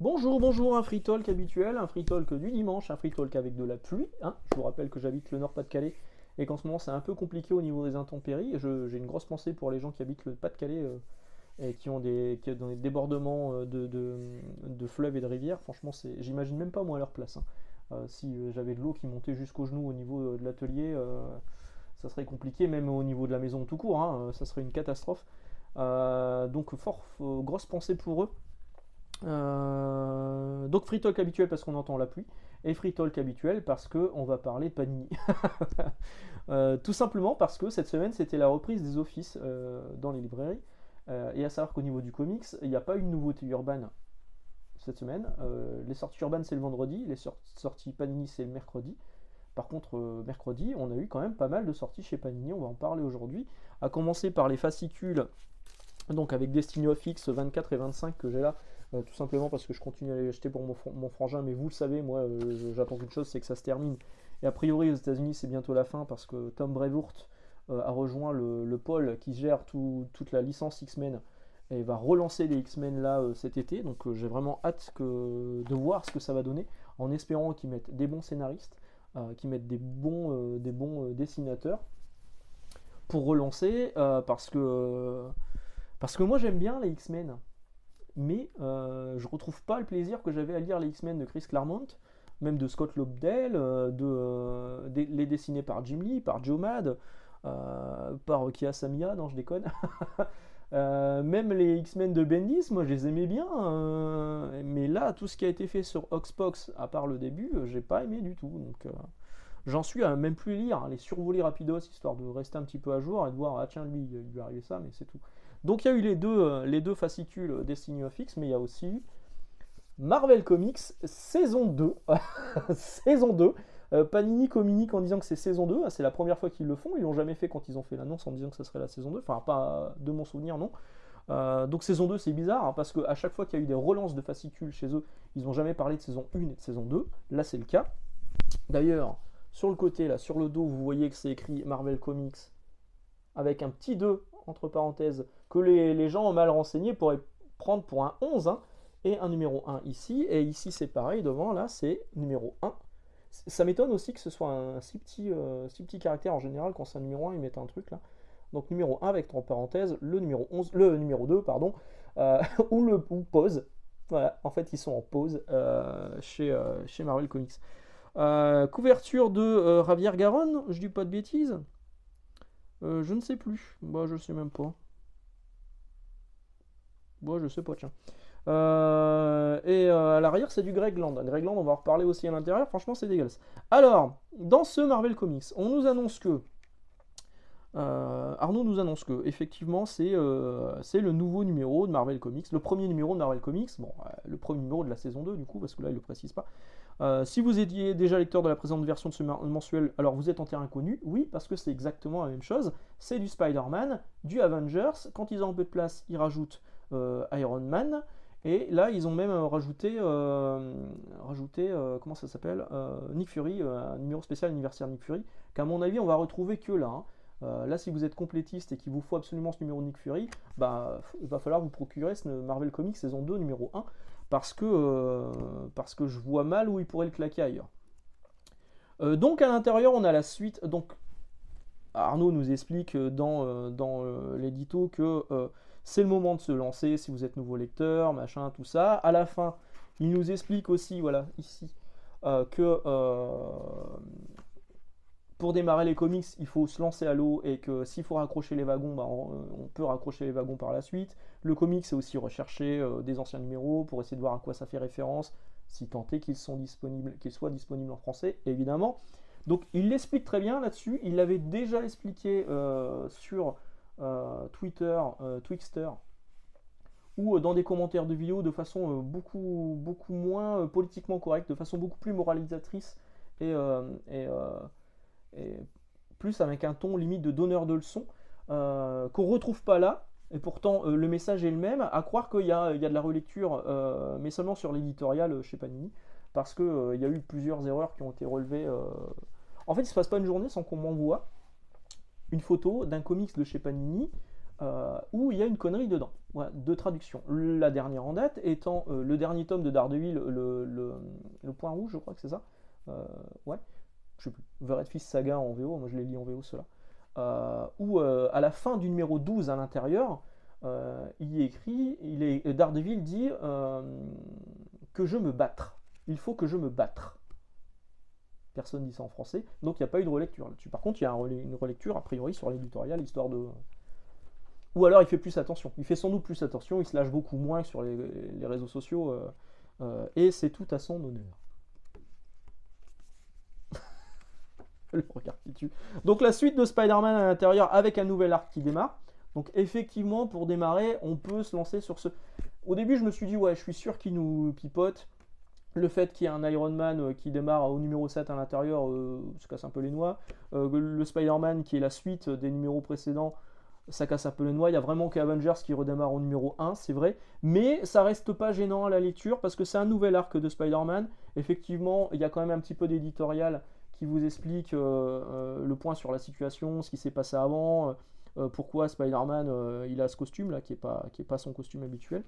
Bonjour, bonjour, un free talk habituel, un free talk du dimanche, un free talk avec de la pluie. hein. Je vous rappelle que j'habite le Nord-Pas-de-Calais et qu'en ce moment c'est un peu compliqué au niveau des intempéries. J'ai une grosse pensée pour les gens qui habitent le Pas-de-Calais euh, et qui ont des, débordements euh, de, fleuves et de rivières. Franchement, j'imagine même pas moi leur place. hein. Euh, si j'avais de l'eau qui montait jusqu'aux genoux au niveau de l'atelier, ça serait compliqué, même au niveau de la maison tout court, hein, ça serait une catastrophe. Donc, fort, grosse pensée pour eux. Euh, donc free talk habituel parce qu'on entend la pluie et free talk habituel parce que on va parler Panini. Euh, tout simplement parce que cette semaine c'était la reprise des offices euh, dans les librairies et à savoir qu'au niveau du comics il n'y a pas une nouveauté urbaine cette semaine. Les sorties urbaines c'est le vendredi, les sor- sorties Panini c'est le mercredi. Par contre, mercredi, on a eu quand même pas mal de sorties chez Panini, on va en parler aujourd'hui. À commencer par les fascicules, donc avec Destiny of X 24 et 25 que j'ai là, euh, tout simplement parce que je continue à les acheter pour mon, fr- mon frangin, mais vous le savez, moi euh, j'attends qu'une chose, c'est que ça se termine. Et a priori aux États-Unis c'est bientôt la fin parce que Tom Brevoort euh, a rejoint le, le pôle qui gère tout- toute la licence X-Men et va relancer les X-Men là cet été. Donc j'ai vraiment hâte de voir ce que ça va donner, en espérant qu'ils mettent des bons scénaristes, qu'ils mettent des bons, des bons dessinateurs pour relancer parce que moi j'aime bien les X-Men mais euh, je retrouve pas le plaisir que j'avais à lire les X-Men de Chris Claremont, même de Scott Lobdell, euh, de, euh, les dessinés par Jim Lee, par Joe Mad, euh, par Kia Samia, non je déconne. Même les X-Men de Bendis, moi je les aimais bien, mais là tout ce qui a été fait sur Oxbox, à part le début, j'ai pas aimé du tout. Donc j'en suis à même plus lire, les survoler rapidos histoire de rester un petit peu à jour et de voir ah tiens lui il lui arrivé ça, mais c'est tout. Donc il y a eu les deux, euh, fascicules euh, Destiny of X, mais il y a aussi Marvel Comics saison 2. saison 2. Euh, Panini communique en disant que c'est saison 2. Ah, C'est la première fois qu'ils le font. Ils l'ont jamais fait quand ils ont fait l'annonce en disant que ce serait la saison 2. Enfin, pas de mon souvenir, non. Donc saison 2, c'est bizarre hein, parce qu'à chaque fois qu'il y a eu des relances de fascicules chez eux, ils n'ont jamais parlé de saison 1 et de saison 2. Là, c'est le cas. D'ailleurs, sur le côté, là, sur le dos, vous voyez que c'est écrit Marvel Comics avec un petit 2 entre parenthèses que les, les gens mal renseignés pourraient prendre pour un 11 hein, et un numéro 1 ici. Et ici, c'est pareil, devant, là, c'est numéro 1. C- Ça m'étonne aussi que ce soit un si petit, euh, si petit caractère en général. Quand c'est un numéro 1, ils mettent un truc là. Donc numéro 1 avec entre parenthèses le numéro 11, le numéro 2, pardon, euh, ou le ou pause. Voilà, en fait, ils sont en pause euh, chez, chez Marvel Comics. Couverture de Javier Garonne, je dis pas de bêtises. Euh, je ne sais plus. Bah, je sais même pas. Moi, je sais pas, tiens. Euh, et euh, à l'arrière, c'est du Greg Land. Greg Land, on va en reparler aussi à l'intérieur. Franchement, c'est dégueulasse. Alors, dans ce Marvel Comics, on nous annonce que. Euh, Arnaud nous annonce que, effectivement, c'est euh, c'est le nouveau numéro de Marvel Comics. Le premier numéro de Marvel Comics. Bon, euh, le premier numéro de la saison 2, du coup, parce que là, il le précise pas. Si vous étiez déjà lecteur de la présente version de ce mensuel, alors vous êtes en terrain inconnu. Oui, parce que c'est exactement la même chose. C'est du Spider-Man, du Avengers. Quand ils ont un peu de place, ils rajoutent Iron Man. Et là, ils ont même rajouté, rajouté comment ça s'appelle Nick Fury, un numéro spécial anniversaire Nick Fury, qu'à mon avis, on va retrouver que là. hein. Euh, là, si vous êtes complétiste et qu'il vous faut absolument ce numéro de Nick Fury, bah, il va falloir vous procurer ce Marvel Comics saison 2, numéro 1, parce que, euh, parce que je vois mal où il pourrait le claquer ailleurs. Euh, donc, à l'intérieur, on a la suite. Donc, Arnaud nous explique dans, dans l'édito que c'est le moment de se lancer si vous êtes nouveau lecteur, machin, tout ça. À la fin, il nous explique aussi, voilà, ici, que pour démarrer les comics, il faut se lancer à l'eau et que s'il faut raccrocher les wagons, bah, on, peut raccrocher les wagons par la suite. Le comic, c'est aussi rechercher euh, des anciens numéros pour essayer de voir à quoi ça fait référence, si tant est qu'ils soient disponibles en français, évidemment. Donc il l'explique très bien là-dessus. Il l'avait déjà expliqué euh, sur euh, Twitter, Twixter, ou dans des commentaires de vidéos de façon beaucoup, beaucoup moins politiquement correcte, de façon beaucoup plus moralisatrice et, plus avec un ton limite de donneur de leçons euh, qu'on retrouve pas là. Et pourtant, euh, le message est le même, à croire qu'il y a, de la relecture, euh, mais seulement sur l'éditorial chez Panini, parce qu'il il y a eu plusieurs erreurs qui ont été relevées. En fait, il ne se passe pas une journée sans qu'on m'envoie une photo d'un comics de chez Panini où il y a une connerie dedans, de traduction. La dernière en date étant le dernier tome de Daredevil, le, le, point rouge, je crois que c'est ça. ouais, je sais plus. The Red Fist Saga en VO, moi je l'ai lu en VO cela. où à la fin du numéro 12 à l'intérieur, il y est écrit, il est, Daredevil dit que je me battre. Il faut que je me battre. Personne dit ça en français, donc il n'y a pas eu de relecture là-dessus. Par contre, il y a une relecture a priori sur l'éditorial, histoire de. Ou alors il fait plus attention. Il fait sans doute plus attention, il se lâche beaucoup moins sur les, réseaux sociaux, euh, euh, et c'est tout à son honneur. Donc la suite de Spider-Man à l'intérieur avec un nouvel arc qui démarre. Donc effectivement, pour démarrer, on peut se lancer sur ce. Au début, je me suis dit, ouais, je suis sûr qu'il nous pipote le fait qu'il y ait un Iron Man euh, qui démarre au numéro 7 à l'intérieur euh, ça casse un peu les noix. Euh, le Spider-Man qui est la suite des numéros précédents, ça casse un peu les noix. Il y a vraiment qu'Avengers qui redémarre au numéro 1, c'est vrai. Mais ça reste pas gênant à la lecture parce que c'est un nouvel arc de Spider-Man. Effectivement, il y a quand même un petit peu d'éditorial qui vous explique le point sur la situation, ce qui s'est passé avant, pourquoi Spider-Man il a ce costume là qui n'est pas, qui est pas son costume habituel.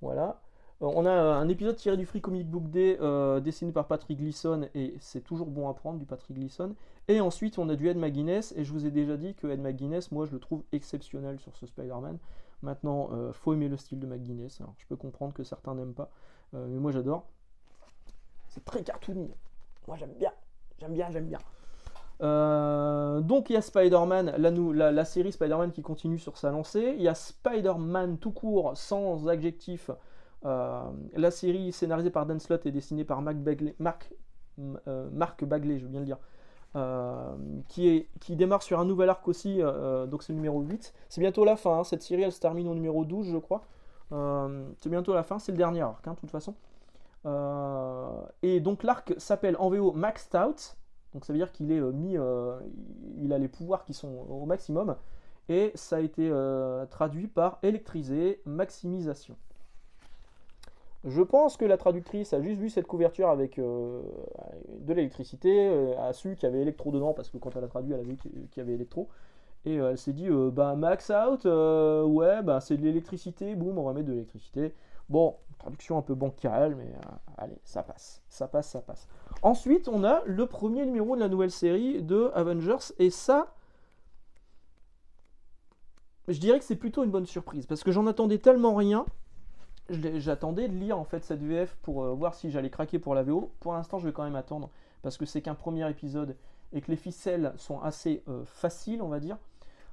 Voilà. Euh, on a un épisode tiré du Free Comic Book Day euh, dessiné par Patrick Gleason et c'est toujours bon à prendre du Patrick Gleason. Et ensuite on a du Ed McGuinness et je vous ai déjà dit que Ed McGuinness, moi je le trouve exceptionnel sur ce Spider-Man. Maintenant, euh, faut aimer le style de McGuinness. Alors, je peux comprendre que certains n'aiment pas, mais moi j'adore. C'est très cartoony. Moi j'aime bien, j'aime bien, j'aime bien. donc il y a Spider-Man, la, série Spider-Man qui continue sur sa lancée. Il y a Spider-Man tout court, sans adjectif, euh, la série scénarisée par Dan Slott et dessinée par Mark Bagley, Mark, euh, Bagley, je veux bien le dire, euh, qui démarre sur un nouvel arc aussi, donc c'est le numéro 8. C'est bientôt la fin, hein. cette série elle se termine au numéro 12 je crois. c'est bientôt la fin, c'est le dernier arc hein, de toute façon. Et donc l'arc s'appelle en VO Maxed Out, donc ça veut dire qu'il est mis, il a les pouvoirs qui sont au maximum, et ça a été traduit par électriser, maximisation. Je pense que la traductrice a juste vu cette couverture avec euh, de l'électricité, euh, a su qu'il y avait électro dedans, parce que quand elle a traduit, elle a vu qu'il y avait électro. Et euh, elle s'est dit, bah max out, ouais, bah c'est de l'électricité, boum, on va mettre de l'électricité. Bon, traduction un peu bancale, mais allez, ça passe, ça passe, ça passe. Ensuite, on a le premier numéro de la nouvelle série de Avengers, et ça, je dirais que c'est plutôt une bonne surprise, parce que j'en attendais tellement rien j'attendais de lire en fait cette VF pour euh, voir si j'allais craquer pour la VO. Pour l'instant, je vais quand même attendre parce que c'est qu'un premier épisode et que les ficelles sont assez euh, faciles, on va dire.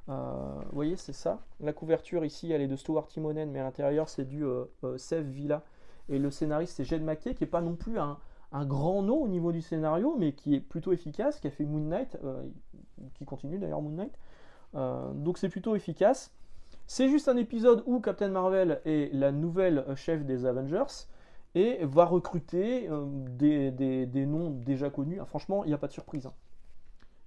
Euh, vous voyez, c'est ça. La couverture ici, elle est de Stuart Timonen, mais à l'intérieur, c'est du Seth Villa. Et le scénariste, c'est Jed McKay, qui est pas non plus un, un, grand nom au niveau du scénario, mais qui est plutôt efficace, qui a fait Moon Knight, qui continue d'ailleurs Moon Knight. donc c'est plutôt efficace. C'est juste un épisode où Captain Marvel est la nouvelle chef des Avengers et va recruter euh, des, noms déjà connus. Ah, franchement, il n'y a pas de surprise. Hein.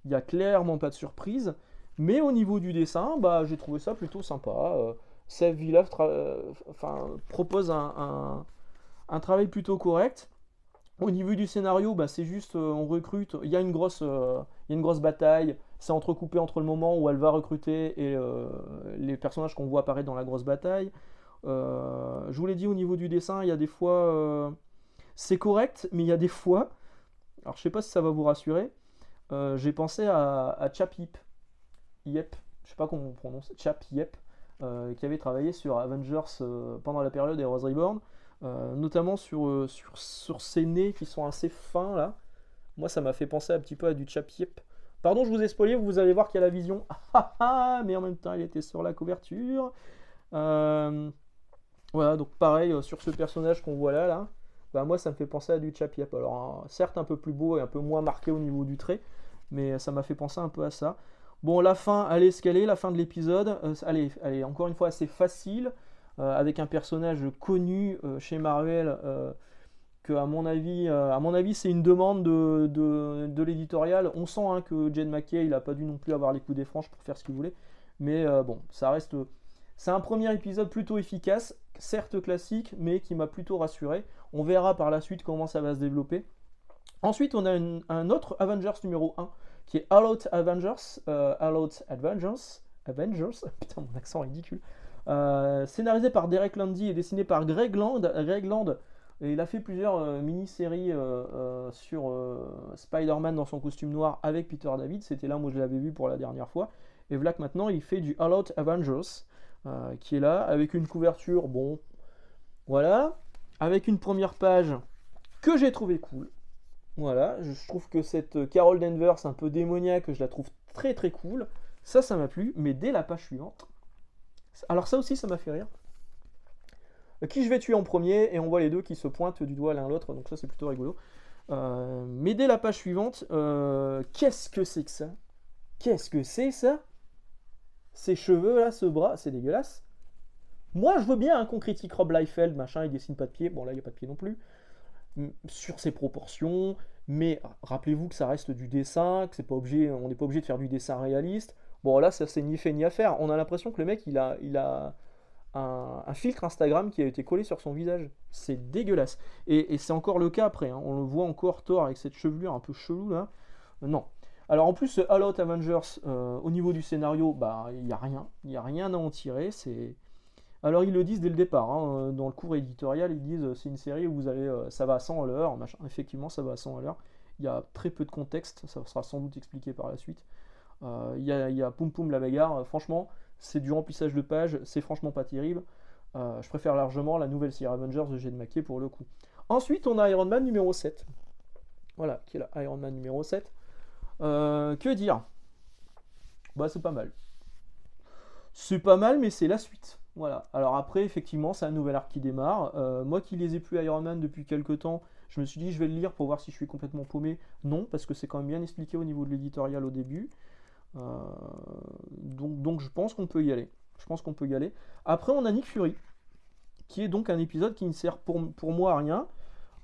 Il n'y a clairement pas de surprise. Mais au niveau du dessin, bah, j'ai trouvé ça plutôt sympa. Euh, Seth euh, propose un, travail plutôt correct. Au niveau du scénario, bah, c'est juste, on recrute, il y, a une grosse, il y a une grosse bataille, c'est entrecoupé entre le moment où elle va recruter et euh, les personnages qu'on voit apparaître dans la grosse bataille. Euh, je vous l'ai dit au niveau du dessin, il y a des fois. Euh, c'est correct, mais il y a des fois. Alors je sais pas si ça va vous rassurer. J'ai pensé à, à Chap Yip. Yep, je sais pas comment on prononce. Chap Yep, qui avait travaillé sur Avengers pendant la période Heroes Reborn. notamment sur, sur, sur ses nez qui sont assez fins là. Moi ça m'a fait penser un petit peu à du Chap Yep. Pardon, je vous ai spoilé, vous allez voir qu'il y a la vision. Ah, ah, ah, mais en même temps, il était sur la couverture. Euh, voilà, donc pareil, euh, sur ce personnage qu'on voit là, là bah, moi, ça me fait penser à du Chapiep. Alors, hein, certes, un peu plus beau et un peu moins marqué au niveau du trait, mais ça m'a fait penser un peu à ça. Bon, la fin, elle est ce qu'elle est, la fin de l'épisode. Euh, elle, est, encore une fois assez facile, avec un personnage connu chez Marvel avis, euh, à mon avis, c'est une demande de, de, l'éditorial. On sent hein, que Jen McKay, il a pas dû non plus avoir les coups des franches pour faire ce qu'il voulait, mais euh, bon, ça reste. C'est un premier épisode plutôt efficace, certes classique, mais qui m'a plutôt rassuré. On verra par la suite comment ça va se développer. Ensuite, on a un autre Avengers numéro 1 qui est All Out Avengers, euh, All Out Avengers, Avengers, putain mon accent ridicule, scénarisé par Derek Landy et dessiné par Greg Land, Greg Land il a fait plusieurs mini-séries sur Spider-Man dans son costume noir avec Peter David. C'était là où je l'avais vu pour la dernière fois. Et que maintenant il fait du All Out Avengers, qui est là, avec une couverture, bon, voilà, avec une première page que j'ai trouvé cool. Voilà, je trouve que cette Carol Danvers un peu démoniaque, je la trouve très très cool. Ça, ça m'a plu, mais dès la page suivante. Alors, ça aussi, ça m'a fait rire. Qui je vais tuer en premier Et on voit les deux qui se pointent du doigt l'un l'autre, donc ça, c'est plutôt rigolo. Euh, mais dès la page suivante, euh, qu'est-ce que c'est que ça? Qu'est-ce que c'est ça? Ces cheveux là, ce bras, c'est dégueulasse. Moi, je veux bien qu'on critique Rob Liefeld, machin, il dessine pas de pied. Bon, là, il n'y a pas de pied non plus. Sur ses proportions, mais rappelez-vous que ça reste du dessin, que c'est pas obligé, on n'est pas obligé de faire du dessin réaliste. Bon, là, ça c'est ni fait ni à faire. On a l'impression que le mec, il a, un, filtre Instagram qui a été collé sur son visage. C'est dégueulasse. Et, c'est encore le cas après. Hein. On le voit encore tort avec cette chevelure un peu chelou là. non. Alors en plus, All Out Avengers, euh, au niveau du scénario, bah il n'y a rien. Il n'y a rien à en tirer. C'est alors ils le disent dès le départ, hein, euh, dans le cours éditorial, ils disent euh, c'est une série où vous allez, euh, ça va à 100 à l'heure. Effectivement, ça va à 100 à l'heure. Il y a très peu de contexte, ça sera sans doute expliqué par la suite. il, y a, il, Poum Poum la bagarre, franchement, c'est du remplissage de pages, c'est franchement pas terrible. je préfère largement la nouvelle série Avengers de Jed Maquet pour le coup. Ensuite, on a Iron Man numéro 7. Voilà, qui est là, Iron Man numéro 7. que dire? Bah, c'est pas mal. C'est pas mal, mais c'est la suite. Voilà. Alors après, effectivement, c'est un nouvel arc qui démarre. Euh, moi qui les ai plus Iron Man depuis quelques temps, je me suis dit je vais le lire pour voir si je suis complètement paumé. Non, parce que c'est quand même bien expliqué au niveau de l'éditorial au début. Euh, donc, je pense qu'on peut y aller. Je pense qu'on peut y aller. Après, on a Nick Fury, qui est donc un épisode qui ne sert pour, moi à rien.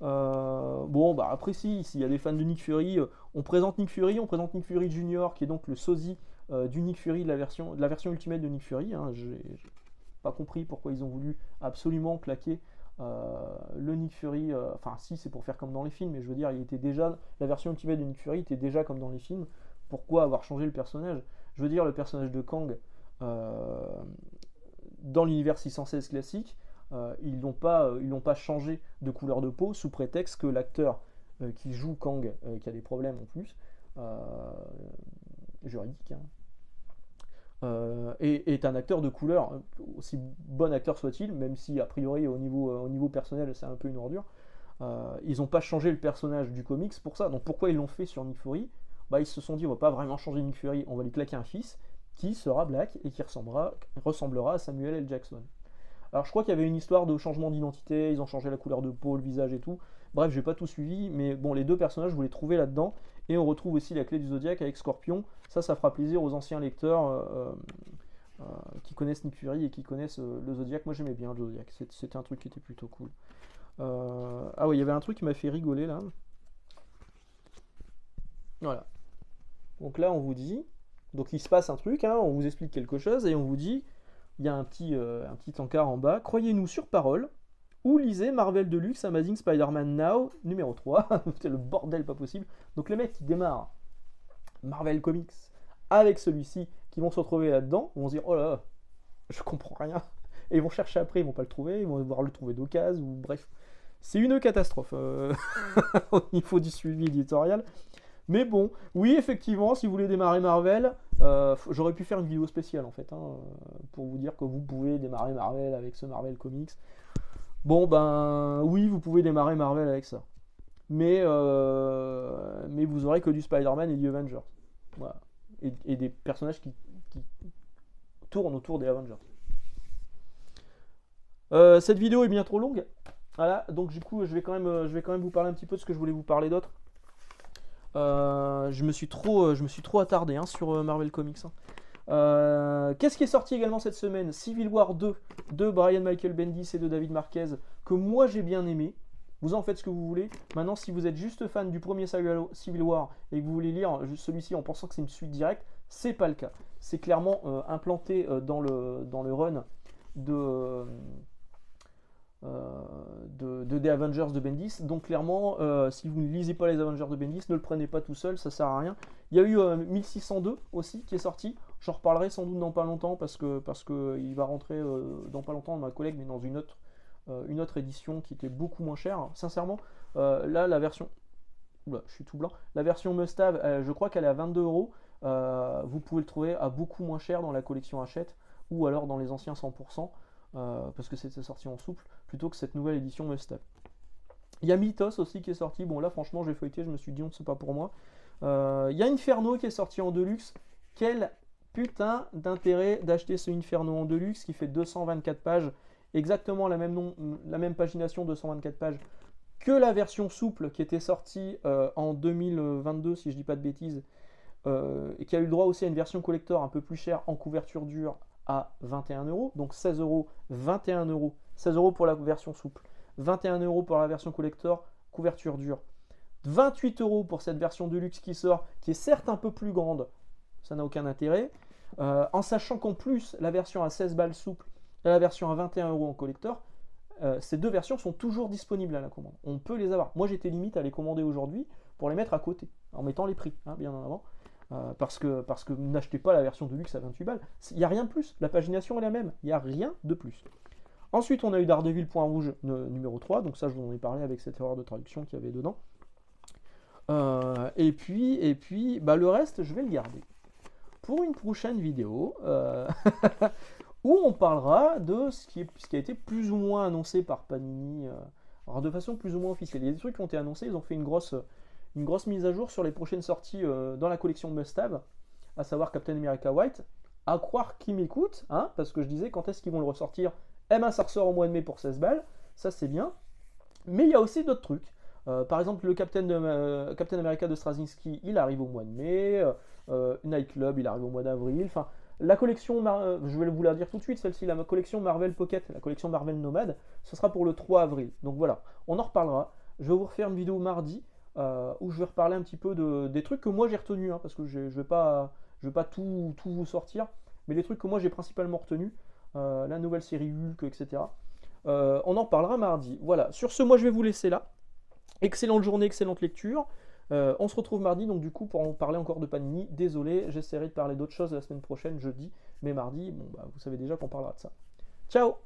Euh, bon, bah après, si, s'il y a des fans de Nick Fury, on présente Nick Fury, on présente Nick Fury Junior, qui est donc le sosie du Nick Fury de la version, de Ultimate de Nick Fury. Hein pas compris pourquoi ils ont voulu absolument claquer euh, le Nick Fury. Euh, enfin, si, c'est pour faire comme dans les films, mais je veux dire, il était déjà. La version Ultimate de Nick Fury était déjà comme dans les films. Pourquoi avoir changé le personnage? Je veux dire, le personnage de Kang, euh, dans l'univers 616 classique, ils n'ont pas, ils pas changé de couleur de peau sous prétexte que l'acteur qui joue Kang, qui a des problèmes en plus, juridique, hein, euh, est, un acteur de couleur, aussi bon acteur soit-il, même si a priori au niveau, euh, personnel c'est un peu une ordure. Euh, ils n'ont pas changé le personnage du comics pour ça. Donc pourquoi ils l'ont fait sur Nick Fury? Bah, Ils se sont dit on va pas vraiment changer Nick Fury, on va lui claquer un fils qui sera black et qui ressemblera, ressemblera à Samuel L. Jackson. Alors je crois qu'il y avait une histoire de changement d'identité, ils ont changé la couleur de peau, le visage et tout. Bref, j'ai pas tout suivi, mais bon, les deux personnages, vous les trouvez là-dedans. Et on retrouve aussi la clé du zodiaque avec Scorpion. Ça, ça fera plaisir aux anciens lecteurs euh, euh, euh, qui connaissent Nick Fury et qui connaissent le zodiaque. Moi, j'aimais bien le zodiaque. C'était un truc qui était plutôt cool. ah oui, il y avait un truc qui m'a fait rigoler là. Voilà. Donc là, on vous dit. Donc il se passe un truc, hein, on vous explique quelque chose et on vous dit il y a un petit, un petit encart en bas. Croyez-nous sur parole, ou lisez Marvel Deluxe Amazing Spider-Man Now numéro 3. C'est le bordel pas possible. Donc les mecs qui démarrent Marvel Comics avec celui-ci, qui vont se retrouver là-dedans, vont se dire oh là, je comprends rien. Et ils vont chercher après, ils vont pas le trouver, ils vont devoir le trouver d'occasion, ou bref. C'est une catastrophe euh, au niveau du suivi éditorial. Mais bon, oui, effectivement, si vous voulez démarrer Marvel, euh, j'aurais pu faire une vidéo spéciale en fait, hein, pour vous dire que vous pouvez démarrer Marvel avec ce Marvel Comics. Bon, ben oui, vous pouvez démarrer Marvel avec ça. Mais, euh, mais vous aurez que du Spider-Man et du Avengers. Et, des personnages qui, tournent autour des Avengers. Euh, cette vidéo est bien trop longue. Voilà, donc du coup, je vais, quand même, je vais quand même vous parler un petit peu de ce que je voulais vous parler d'autre. Euh, je, me suis trop, je me suis trop attardé hein, sur Marvel Comics. Hein. Euh, qu'est-ce qui est sorti également cette semaine? Civil War 2 de Brian Michael Bendis et de David Marquez, que moi j'ai bien aimé. Vous en faites ce que vous voulez. Maintenant, si vous êtes juste fan du premier Civil War et que vous voulez lire celui-ci en pensant que c'est une suite directe, c'est pas le cas. C'est clairement euh, implanté euh, dans, le, dans le run de, de, de, The Avengers de Bendis. Donc clairement, si vous ne lisez pas les Avengers de Bendis, ne le prenez pas tout seul, ça sert à rien. Il y a eu 1602 aussi qui est sorti. J'en reparlerai sans doute dans pas longtemps parce que parce que il va rentrer dans pas longtemps ma collègue, mais dans une autre une autre édition qui était beaucoup moins chère. Sincèrement, là la version, Oula, je suis tout blanc. La version Must Have, je crois qu'elle est à 22 euros. Vous pouvez le trouver à beaucoup moins cher dans la collection Hachette ou alors dans les anciens 100%, parce que c'était sorti en souple, plutôt que cette nouvelle édition Must Have. Il y a Mythos aussi qui est sorti. Bon, là, franchement, j'ai feuilleté, je me suis dit, on ne sait pas pour moi. Euh, il y a Inferno qui est sorti en Deluxe. Quel putain d'intérêt d'acheter ce Inferno en Deluxe qui fait 224 pages, exactement la même, nom, la même pagination, 224 pages, que la version souple qui était sortie euh, en 2022, si je dis pas de bêtises, euh, et qui a eu le droit aussi à une version collector un peu plus chère en couverture dure à 21 euros. Donc 16 euros, 21 euros, 16 euros pour la version souple, 21 euros pour la version collector, couverture dure. 28 euros pour cette version de luxe qui sort, qui est certes un peu plus grande, ça n'a aucun intérêt. Euh, en sachant qu'en plus, la version à 16 balles souple et la version à 21 euros en collector, euh, ces deux versions sont toujours disponibles à la commande. On peut les avoir. Moi, j'étais limite à les commander aujourd'hui pour les mettre à côté, en mettant les prix, hein, bien en avant. Euh, parce que, parce que n'achetez pas la version de luxe à 28 balles. Il n'y a rien de plus. La pagination est la même. Il n'y a rien de plus. Ensuite, on a eu Daredevil Point Rouge numéro 3. Donc ça, je vous en ai parlé avec cette erreur de traduction qu'il y avait dedans. Et puis, et puis bah, le reste, je vais le garder pour une prochaine vidéo euh, où on parlera de ce qui, qui, a été plus ou moins annoncé par Panini, alors de façon plus ou moins officielle. Il y a des trucs qui ont été annoncés, ils ont fait une grosse, mise à jour sur les prochaines sorties dans la collection Must Have, à savoir Captain America White. À croire qu'ils m'écoutent, hein, parce que je disais quand est-ce qu'ils vont le ressortir? Eh ben, ça ressort au mois de mai pour 16 balles, ça c'est bien. Mais il y a aussi d'autres trucs. Euh, par exemple, le Captain, de, euh, Captain America de Straczynski, il arrive au mois de mai. Euh, Night Club, il arrive au mois d'avril. Enfin, la collection, je vais vous la dire tout de suite, celle-ci, la collection Marvel Pocket, la collection Marvel Nomade, ce sera pour le 3 avril. Donc voilà, on en reparlera. Je vais vous refaire une vidéo mardi où je vais reparler un petit peu de, des trucs que moi j'ai retenus, hein, parce que je ne vais pas, tout, tout vous sortir, mais les trucs que moi j'ai principalement retenus. Euh, la nouvelle série Hulk, etc. Euh, on en parlera mardi. Voilà, sur ce, moi je vais vous laisser là. Excellente journée, excellente lecture. Euh, on se retrouve mardi, donc du coup, pour en parler encore de Panini. Désolé, j'essaierai de parler d'autres choses la semaine prochaine, jeudi, mais mardi, bon, bah, vous savez déjà qu'on parlera de ça. Ciao